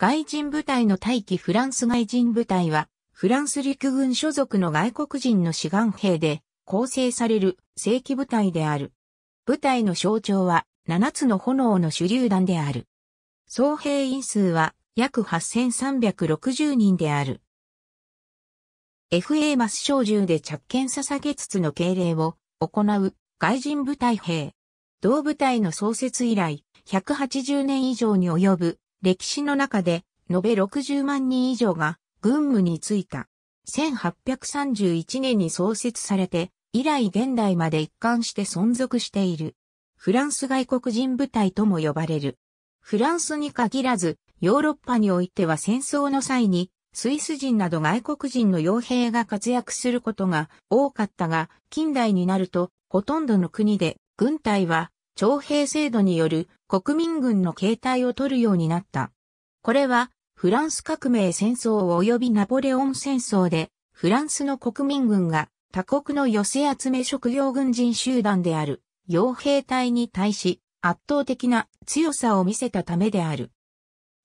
外人部隊の待機フランス外人部隊は、フランス陸軍所属の外国人の志願兵で構成される正規部隊である。部隊の象徴は7つの炎の手榴弾である。総兵員数は約8360人である。FA マス小銃で着剣捧げつつの敬礼を行う外人部隊兵。同部隊の創設以来、180年以上に及ぶ歴史の中で、延べ60万人以上が軍務に就いた。1831年に創設されて、以来現代まで一貫して存続している。フランス外国人部隊とも呼ばれる。フランスに限らず、ヨーロッパにおいては戦争の際にスイス人など外国人の傭兵が活躍することが多かったが、近代になると、ほとんどの国で、軍隊は、徴兵制度による国民軍の形態を取るようになった。これは、フランス革命戦争及びナポレオン戦争で、フランスの国民軍が他国の寄せ集め職業軍人集団である、傭兵隊に対し、圧倒的な強さを見せたためである。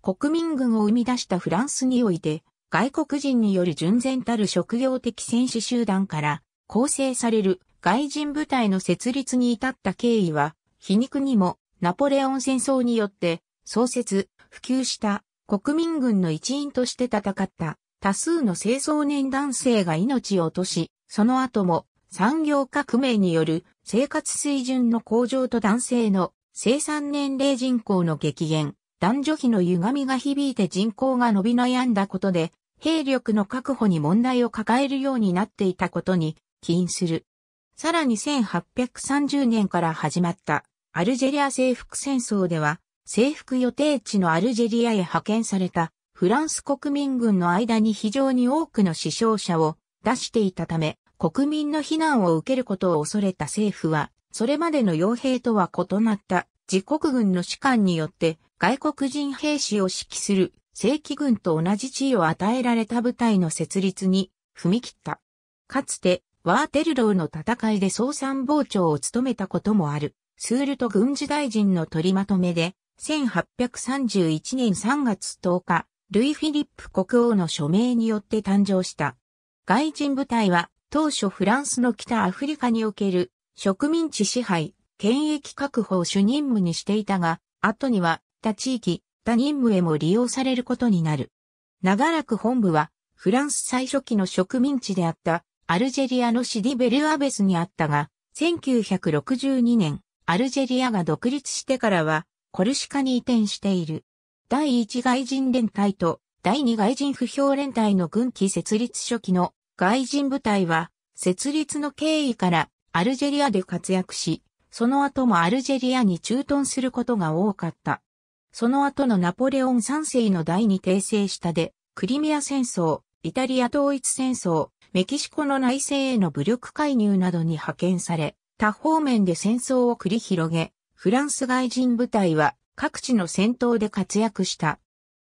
国民軍を生み出したフランスにおいて、外国人による純然たる職業的戦士集団から構成される外人部隊の設立に至った経緯は、皮肉にもナポレオン戦争によって創設、普及した国民軍の一員として戦った多数の青壮年男性が命を落とし、その後も産業革命による生活水準の向上と男性の生産年齢人口の激減、男女比の歪みが響いて人口が伸び悩んだことで、兵力の確保に問題を抱えるようになっていたことに起因する。さらに1830年から始まったアルジェリア征服戦争では、征服予定地のアルジェリアへ派遣されたフランス国民軍の間に非常に多くの死傷者を出していたため、国民の避難を受けることを恐れた政府は、それまでの傭兵とは異なった自国軍の士官によって外国人兵士を指揮する正規軍と同じ地位を与えられた部隊の設立に踏み切った。かつて、ワーテルローの戦いで総参謀長を務めたこともある、スールト軍事大臣の取りまとめで、1831年3月10日、ルイ・フィリップ国王の署名によって誕生した。外人部隊は、当初フランスの北アフリカにおける植民地支配、権益確保を主任務にしていたが、後には他地域、他任務へも利用されることになる。長らく本部はフランス最初期の植民地であったアルジェリアのシディ・ベルアベスにあったが、1962年、アルジェリアが独立してからは、コルシカに移転している。第一外人連隊と第二外人不評連隊の軍機設立初期の外人部隊は、設立の経緯からアルジェリアで活躍し、その後もアルジェリアに駐屯することが多かった。その後のナポレオン三世の第二訂正下で、クリミア戦争、イタリア統一戦争、メキシコの内政への武力介入などに派遣され、多方面で戦争を繰り広げ、フランス外人部隊は各地の戦闘で活躍した。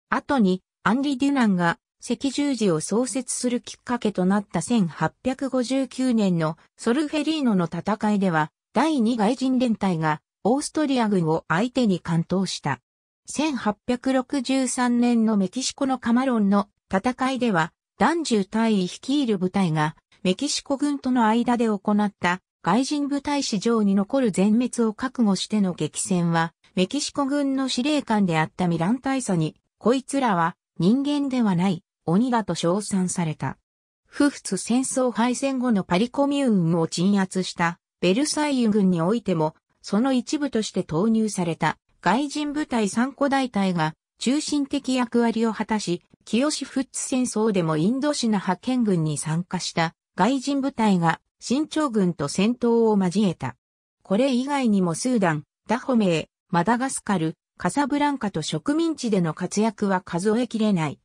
後に、アンリ・デュナンが赤十字を創設するきっかけとなった1859年のソルフェリーノの戦いでは、第二外人連隊がオーストリア軍を相手に関東した。1863年のメキシコのカマロンの戦いでは、男獣隊率いる部隊がメキシコ軍との間で行った外人部隊史上に残る全滅を覚悟しての激戦は、メキシコ軍の司令官であったミラン大佐に、こいつらは人間ではない鬼だと称賛された。不仏戦争敗戦後のパリコミューンを鎮圧したベルサイユ軍においても、その一部として投入された外人部隊3個大隊が中心的役割を果たし、清フッツ戦争でもインドシナ派遣軍に参加した外人部隊が新朝軍と戦闘を交えた。これ以外にもスーダン、ダホメイ、マダガスカル、カサブランカと植民地での活躍は数えきれない。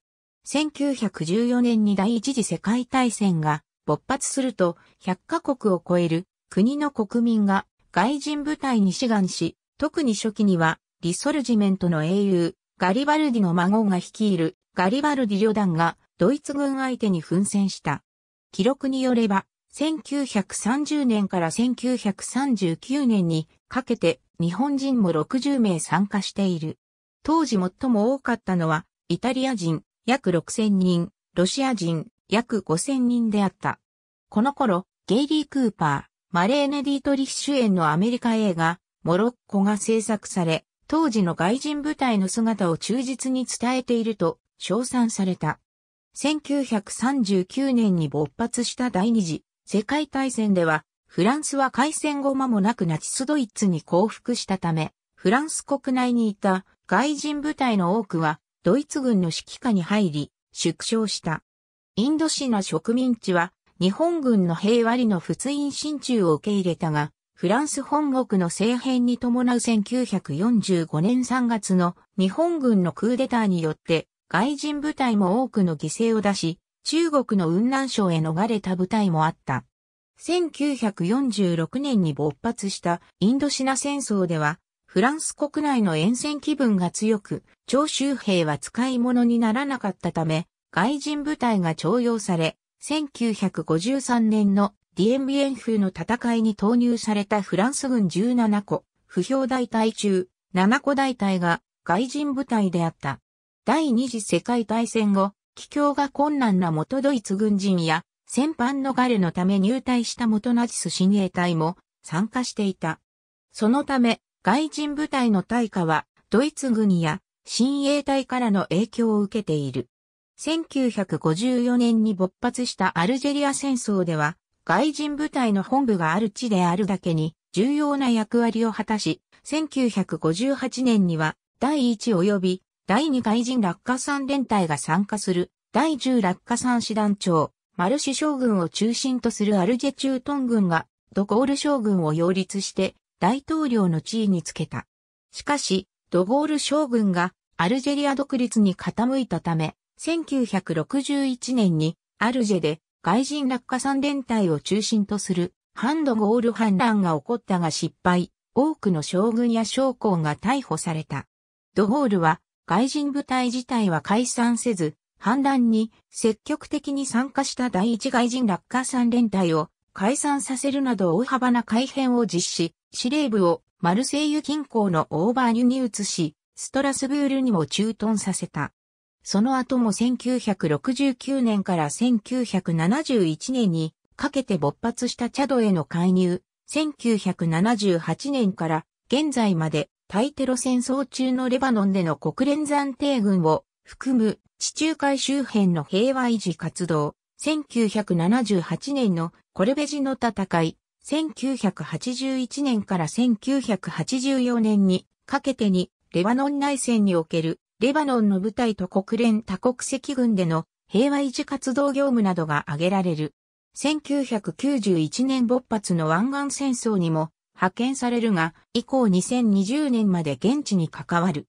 1914年に第一次世界大戦が勃発すると100カ国を超える国の国民が外人部隊に志願し、特に初期にはリソルジメントの英雄、ガリバルディの孫が率いるガリバルディ旅団がドイツ軍相手に奮戦した。記録によれば、1930年から1939年にかけて日本人も60名参加している。当時最も多かったのはイタリア人約6000人、ロシア人約5000人であった。この頃、ゲイリー・クーパー、マレーネ・ディートリッシュ演のアメリカ映画、モロッコが制作され、当時の外人部隊の姿を忠実に伝えていると称賛された。1939年に勃発した第二次世界大戦では、フランスは開戦後間もなくナチスドイツに降伏したため、フランス国内にいた外人部隊の多くはドイツ軍の指揮下に入り、縮小した。インドシナ植民地は日本軍の平和里の仏印進駐を受け入れたが、フランス本国の政変に伴う1945年3月の日本軍のクーデターによって外人部隊も多くの犠牲を出し、中国の雲南省へ逃れた部隊もあった。1946年に勃発したインドシナ戦争では、フランス国内の沿線気分が強く、徴集兵は使い物にならなかったため、外人部隊が徴用され、1953年のディエンビエン風の戦いに投入されたフランス軍17個、不評大隊中、7個大隊が外人部隊であった。第二次世界大戦後、帰郷が困難な元ドイツ軍人や、戦犯逃れのため入隊した元ナチス親衛隊も参加していた。そのため、外人部隊の対価は、ドイツ軍や親衛隊からの影響を受けている。1954年に勃発したアルジェリア戦争では、外人部隊の本部がある地であるだけに重要な役割を果たし、1958年には第1及び第2外人落下山連隊が参加する第10落下山師団長、マルシ将軍を中心とするアルジェ駐屯軍がドゴール将軍を擁立して大統領の地位につけた。しかし、ドゴール将軍がアルジェリア独立に傾いたため、1961年にアルジェで外人落下山連隊を中心とするハンドゴール反乱が起こったが失敗、多くの将軍や将校が逮捕された。ドゴールは外人部隊自体は解散せず、反乱に積極的に参加した第一外人落下山連隊を解散させるなど大幅な改変を実施、司令部をマルセイユ近郊のオーバーニュに移し、ストラスブールにも駐屯させた。その後も1969年から1971年にかけて勃発したチャドへの介入、1978年から現在まで対テロ戦争中のレバノンでの国連暫定軍を含む地中海周辺の平和維持活動、1978年のコルベジの戦い、1981年から1984年にかけてにレバノン内戦におけるレバノンの部隊と国連多国籍軍での平和維持活動業務などが挙げられる。1991年勃発の湾岸戦争にも派遣されるが、以降2020年まで現地に関わる。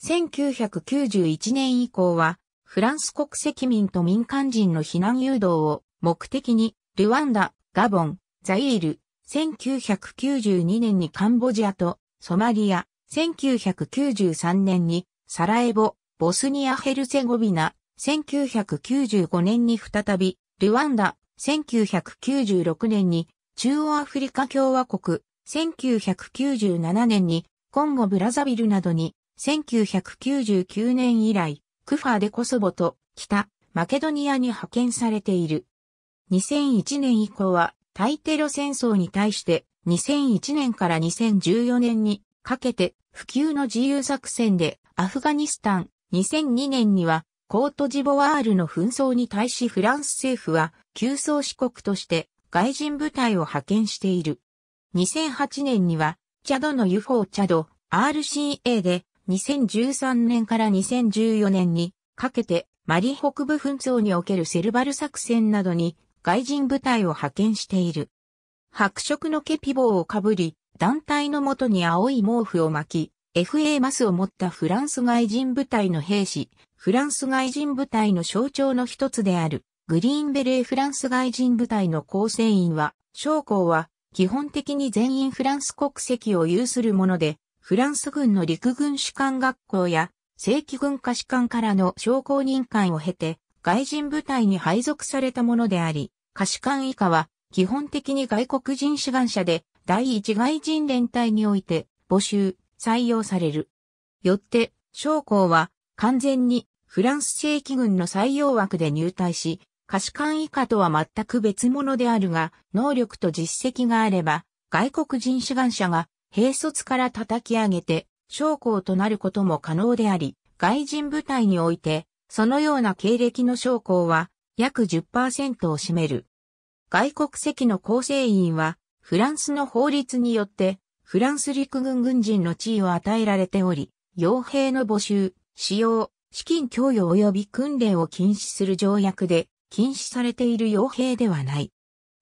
1991年以降は、フランス国籍民と民間人の避難誘導を目的に、ルワンダ、ガボン、ザイール、1992年にカンボジアとソマリア、1993年にサラエボ、ボスニア・ヘルセゴビナ、1995年に再び、ルワンダ、1996年に中央アフリカ共和国、1997年にコンゴ・ブラザビルなどに、1999年以来、クファでコソボと北、マケドニアに派遣されている。2001年以降は、対テロ戦争に対して、2001年から2014年にかけて、普及の自由作戦でアフガニスタン、2002年には、コートジボワールの紛争に対しフランス政府は、急走四国として外人部隊を派遣している。2008年には、チャドの UFO チャド RCA で、2013年から2014年にかけて、マリ北部紛争におけるセルバル作戦などに外人部隊を派遣している。白色のケピ帽をかぶり、団体のもとに青い毛布を巻き、FA マスを持ったフランス外人部隊の兵士、フランス外人部隊の象徴の一つである、グリーンベレーフランス外人部隊の構成員は、将校は、基本的に全員フランス国籍を有するもので、フランス軍の陸軍士官学校や、正規軍下士官からの将校任官を経て、外人部隊に配属されたものであり、下士官以下は、基本的に外国人志願者で、第一外人連隊において、募集、採用される。よって、将校は完全にフランス正規軍の採用枠で入隊し、可視官以下とは全く別物であるが、能力と実績があれば、外国人志願者が兵卒から叩き上げて、将校となることも可能であり、外人部隊において、そのような経歴の将校は約10%を占める。外国籍の構成員は、フランスの法律によって、フランス陸軍軍人の地位を与えられており、傭兵の募集、使用、資金供与及び訓練を禁止する条約で禁止されている傭兵ではない。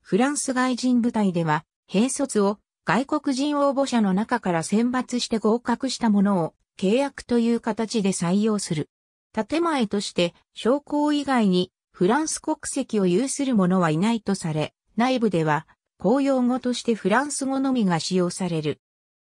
フランス外人部隊では、兵卒を外国人応募者の中から選抜して合格したものを契約という形で採用する。建前として、将校以外にフランス国籍を有する者はいないとされ、内部では公用語としてフランス語のみが使用される。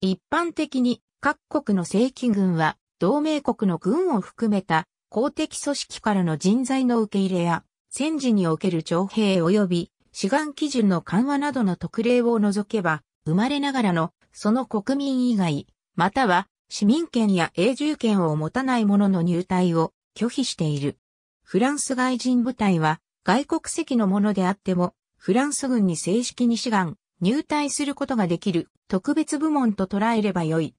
一般的に各国の正規軍は同盟国の軍を含めた公的組織からの人材の受け入れや、戦時における徴兵及び志願基準の緩和などの特例を除けば、生まれながらのその国民以外、または市民権や永住権を持たない者の入隊を拒否している。フランス外人部隊は外国籍のものであっても、フランス軍に正式に志願、入隊することができる特別部門と捉えればよい。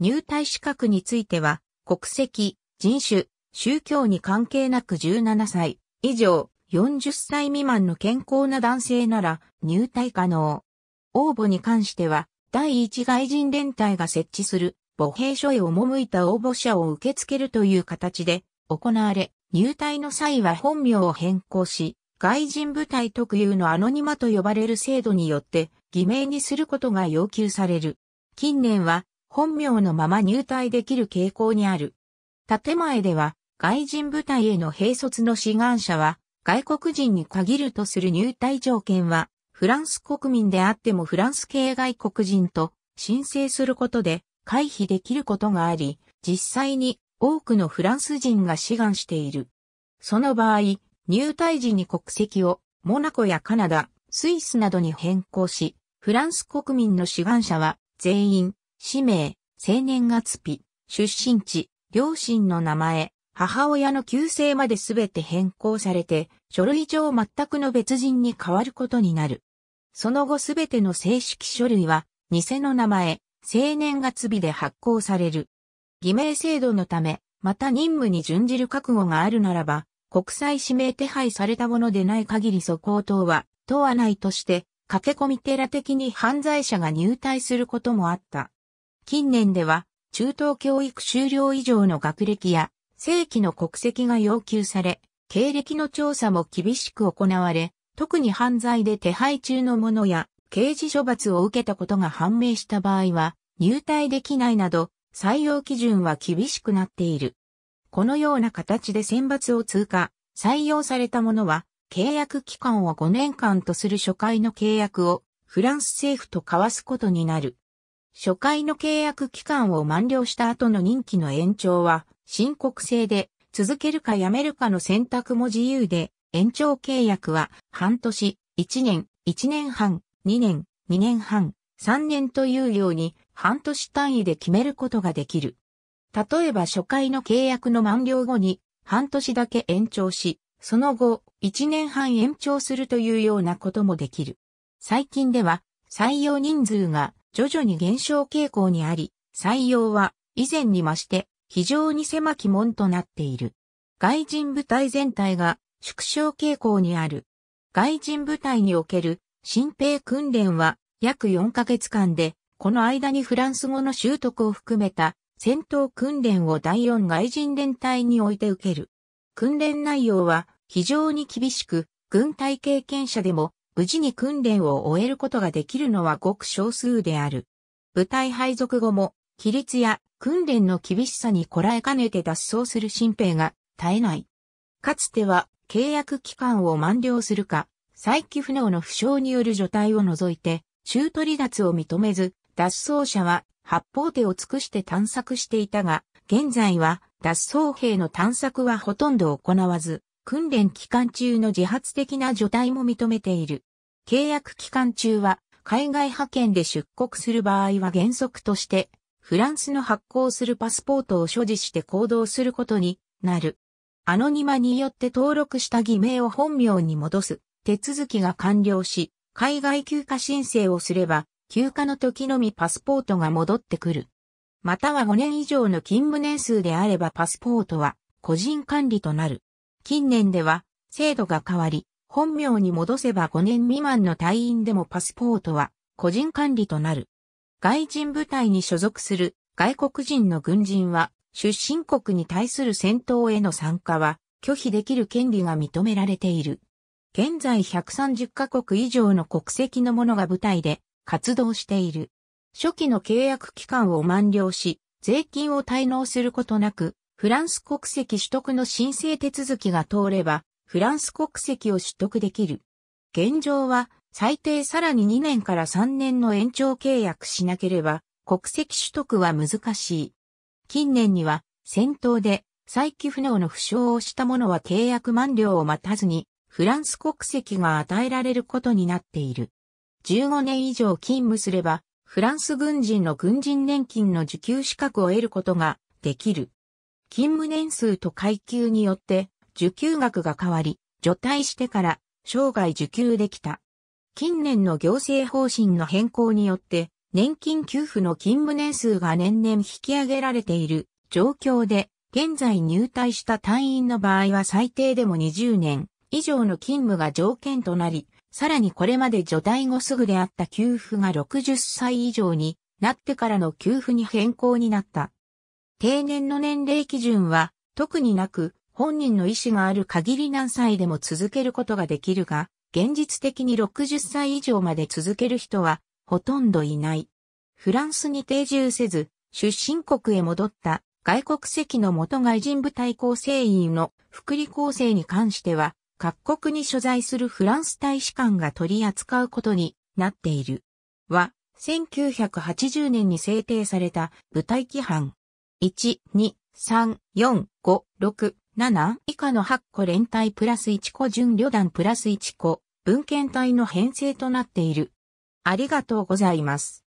入隊資格については、国籍、人種、宗教に関係なく17歳以上、40歳未満の健康な男性なら入隊可能。応募に関しては、第一外人連隊が設置する母兵所へ赴いた応募者を受け付けるという形で行われ、入隊の際は本名を変更し、外人部隊特有のアノニマと呼ばれる制度によって偽名にすることが要求される。近年は本名のまま入隊できる傾向にある。建前では、外人部隊への兵卒の志願者は、外国人に限るとする入隊条件は、フランス国民であってもフランス系外国人と申請することで回避できることがあり、実際に多くのフランス人が志願している。その場合、入隊時に国籍をモナコやカナダ、スイスなどに変更し、フランス国民の志願者は全員氏名、生年月日、出身地、両親の名前、母親の旧姓まで全て変更されて、書類上全くの別人に変わることになる。その後全ての正式書類は、偽の名前、生年月日で発行される。偽名制度のため、また任務に準じる覚悟があるならば、国際指名手配されたものでない限り素行等は問わないとして、駆け込み寺的に犯罪者が入隊することもあった。近年では、中等教育修了以上の学歴や、正規の国籍が要求され、経歴の調査も厳しく行われ、特に犯罪で手配中の者や、刑事処罰を受けたことが判明した場合は、入隊できないなど、採用基準は厳しくなっている。このような形で選抜を通過、採用された者は、契約期間を5年間とする初回の契約をフランス政府と交わすことになる。初回の契約期間を満了した後の任期の延長は、申告制で、続けるかやめるかの選択も自由で、延長契約は、半年、1年、1年半、2年、2年半、3年というように、半年単位で決めることができる。例えば初回の契約の満了後に、半年だけ延長し、その後、1年半延長するというようなこともできる。最近では、採用人数が徐々に減少傾向にあり、採用は以前に増して非常に狭き門となっている。外人部隊全体が縮小傾向にある。外人部隊における新兵訓練は約4ヶ月間で、この間にフランス語の習得を含めた戦闘訓練を第4外人連隊において受ける。訓練内容は非常に厳しく、軍隊経験者でも無事に訓練を終えることができるのはごく少数である。部隊配属後も、規律や訓練の厳しさにこらえかねて脱走する新兵が絶えない。かつては契約期間を満了するか、再起不能の負傷による除隊を除いて、中途離脱を認めず、脱走者は八方手を尽くして探索していたが、現在は脱走兵の探索はほとんど行わず、訓練期間中の自発的な除隊も認めている。契約期間中は海外派遣で出国する場合は原則としてフランスの発行するパスポートを所持して行動することになる。アノニマによって登録した偽名を本名に戻す手続きが完了し、海外休暇申請をすれば、休暇の時のみパスポートが戻ってくる。または5年以上の勤務年数であればパスポートは個人管理となる。近年では制度が変わり、本名に戻せば5年未満の隊員でもパスポートは個人管理となる。外人部隊に所属する外国人の軍人は出身国に対する戦闘への参加は拒否できる権利が認められている。現在130カ国以上の国籍の者が部隊で活動している。初期の契約期間を満了し、税金を滞納することなく、フランス国籍取得の申請手続きが通れば、フランス国籍を取得できる。現状は、最低さらに2年から3年の延長契約しなければ、国籍取得は難しい。近年には、戦闘で再起不能の負傷をした者は契約満了を待たずに、フランス国籍が与えられることになっている。15年以上勤務すれば、フランス軍人の軍人年金の受給資格を得ることができる。勤務年数と階級によって受給額が変わり、除隊してから生涯受給できた。近年の行政方針の変更によって年金給付の勤務年数が年々引き上げられている状況で、現在入隊した隊員の場合は最低でも20年以上の勤務が条件となり、さらにこれまで除隊後すぐであった給付が60歳以上になってからの給付に変更になった。定年の年齢基準は特になく、本人の意思がある限り何歳でも続けることができるが、現実的に60歳以上まで続ける人はほとんどいない。フランスに定住せず、出身国へ戻った外国籍の元外人部隊構成員の福利構成に関しては、各国に所在するフランス大使館が取り扱うことになっている。は、1980年に制定された部隊規範。1、2、3、4、5、6、7以下の8個連隊プラス1個準旅団プラス1個文献体の編成となっている。ありがとうございます。